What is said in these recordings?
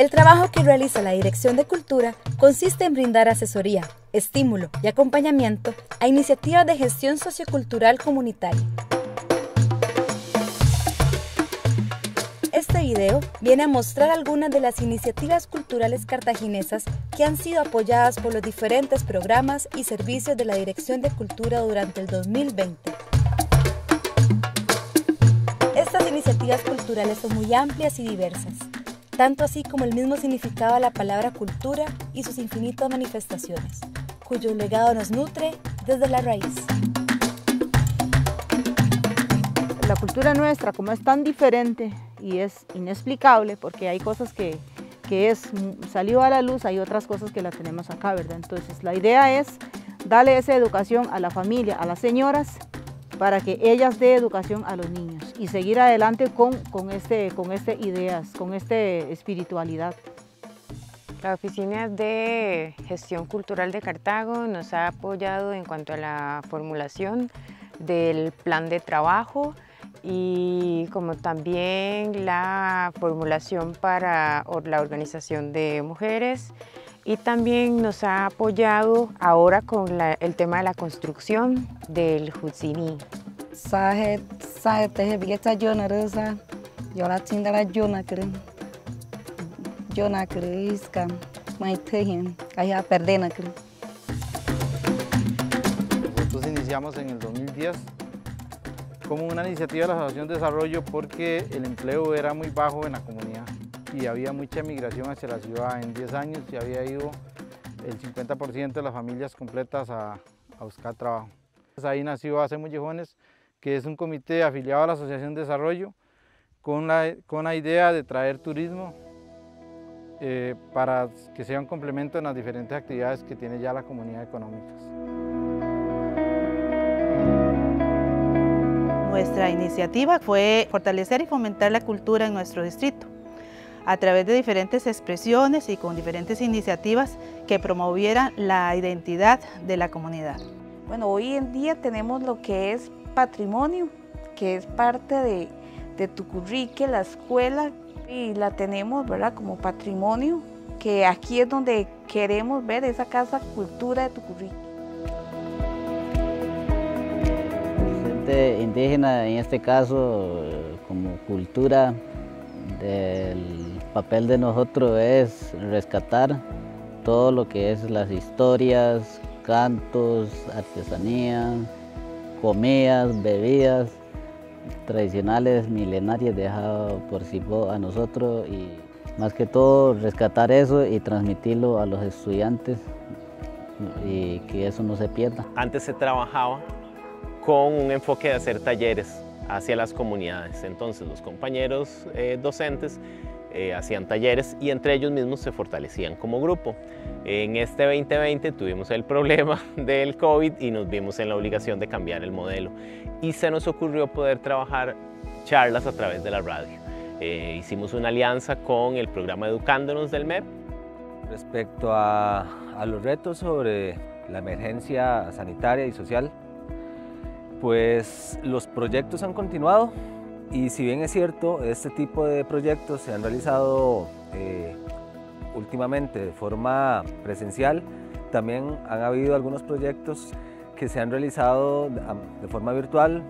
El trabajo que realiza la Dirección de Cultura consiste en brindar asesoría, estímulo y acompañamiento a iniciativas de gestión sociocultural comunitaria. Este video viene a mostrar algunas de las iniciativas culturales cartaginesas que han sido apoyadas por los diferentes programas y servicios de la Dirección de Cultura durante el 2020. Estas iniciativas culturales son muy amplias y diversas tanto así como el mismo significado la palabra cultura y sus infinitas manifestaciones, cuyo legado nos nutre desde la raíz. La cultura nuestra, como es tan diferente y es inexplicable, porque hay cosas que, que es, salió a la luz, hay otras cosas que la tenemos acá, ¿verdad? Entonces la idea es darle esa educación a la familia, a las señoras, para que ellas dé educación a los niños y seguir adelante con, con, este, con este ideas, con esta espiritualidad. La Oficina de Gestión Cultural de Cartago nos ha apoyado en cuanto a la formulación del plan de trabajo y como también la formulación para la organización de mujeres y también nos ha apoyado ahora con el tema de la construcción del Hutsini. Sahe, sahe tehe bieta yona reza, yola tindara yona kre, yona kre iska, mai tehe, kaya perdena kre. Nosotros iniciamos en el 2010 como una iniciativa de la Asociación de Desarrollo porque el empleo era muy bajo en la comunidad y había mucha migración hacia la ciudad. En 10 años se había ido el 50% de las familias completas a, a buscar trabajo. Ahí nació Hace Mollejones, que es un comité afiliado a la Asociación de Desarrollo con la, con la idea de traer turismo eh, para que sea un complemento en las diferentes actividades que tiene ya la comunidad económica. Nuestra iniciativa fue fortalecer y fomentar la cultura en nuestro distrito a través de diferentes expresiones y con diferentes iniciativas que promovieran la identidad de la comunidad. Bueno, hoy en día tenemos lo que es patrimonio, que es parte de, Tucurrique, la escuela, y la tenemos ¿verdad? como patrimonio, que aquí es donde queremos ver esa casa cultura de Tucurrique. indígena, en este caso, como cultura del papel de nosotros es rescatar todo lo que es las historias, cantos, artesanía, comidas, bebidas tradicionales, milenarias dejado por sí a nosotros y más que todo rescatar eso y transmitirlo a los estudiantes y que eso no se pierda. Antes se trabajaba con un enfoque de hacer talleres hacia las comunidades, entonces los compañeros eh, docentes eh, hacían talleres y entre ellos mismos se fortalecían como grupo. En este 2020 tuvimos el problema del COVID y nos vimos en la obligación de cambiar el modelo y se nos ocurrió poder trabajar charlas a través de la radio. Eh, hicimos una alianza con el programa Educándonos del MEP. Respecto a, a los retos sobre la emergencia sanitaria y social, pues los proyectos han continuado, y si bien es cierto, este tipo de proyectos se han realizado eh, últimamente de forma presencial, también han habido algunos proyectos que se han realizado de forma virtual.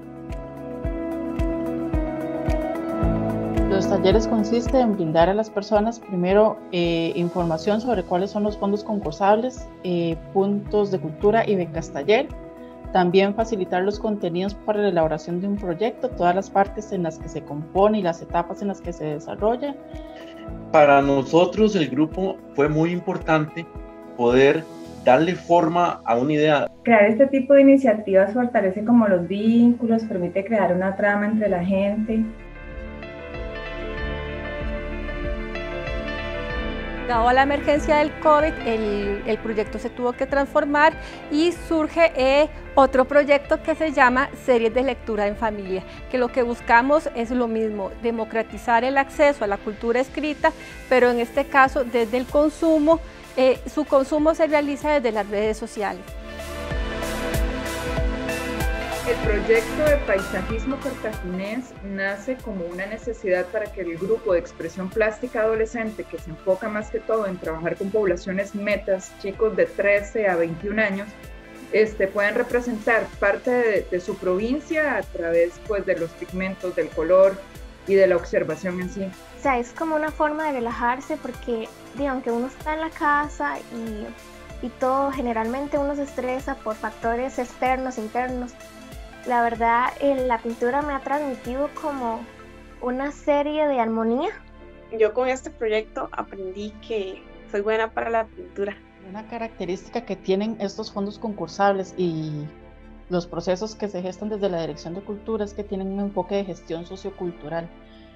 Los talleres consisten en brindar a las personas primero eh, información sobre cuáles son los fondos concursables, eh, puntos de cultura y becas taller, también facilitar los contenidos para la elaboración de un proyecto, todas las partes en las que se compone y las etapas en las que se desarrolla. Para nosotros el grupo fue muy importante poder darle forma a una idea. Crear este tipo de iniciativas fortalece como los vínculos, permite crear una trama entre la gente, Dado la emergencia del COVID, el, proyecto se tuvo que transformar y surge eh, otro proyecto que se llama Series de Lectura en Familia, que lo que buscamos es lo mismo, democratizar el acceso a la cultura escrita, pero en este caso desde el consumo, eh, su consumo se realiza desde las redes sociales. El proyecto de paisajismo cartaginés nace como una necesidad para que el grupo de expresión plástica adolescente, que se enfoca más que todo en trabajar con poblaciones metas, chicos de 13 a 21 años, este, puedan representar parte de, de, su provincia a través pues, de los pigmentos, del color y de la observación en sí. O sea, es como una forma de relajarse porque, digo, aunque uno está en la casa y, y todo, generalmente uno se estresa por factores externos, internos. La verdad, en la pintura me ha transmitido como una serie de armonía. Yo con este proyecto aprendí que soy buena para la pintura. Una característica que tienen estos fondos concursables y los procesos que se gestan desde la Dirección de Cultura es que tienen un enfoque de gestión sociocultural,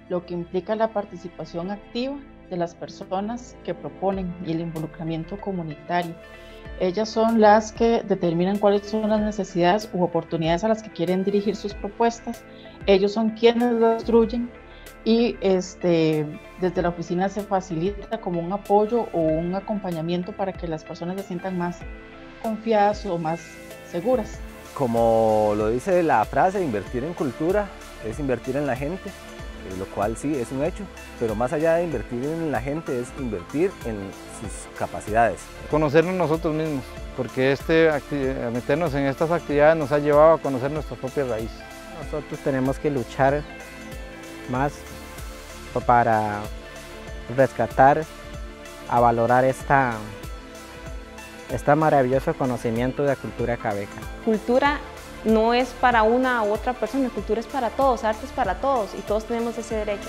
lo que implica la participación activa de las personas que proponen y el involucramiento comunitario. Ellas son las que determinan cuáles son las necesidades u oportunidades a las que quieren dirigir sus propuestas. Ellos son quienes lo construyen y este, desde la oficina se facilita como un apoyo o un acompañamiento para que las personas se sientan más confiadas o más seguras. Como lo dice la frase, invertir en cultura es invertir en la gente, eh, lo cual sí es un hecho, pero más allá de invertir en la gente es invertir en sus capacidades. Conocernos nosotros mismos, porque este, meternos en estas actividades nos ha llevado a conocer nuestras propias raíces. Nosotros tenemos que luchar más para rescatar, a valorar esta, este maravilloso conocimiento de la cultura cabeca. Cultura no es para una u otra persona, cultura es para todos, arte es para todos y todos tenemos ese derecho.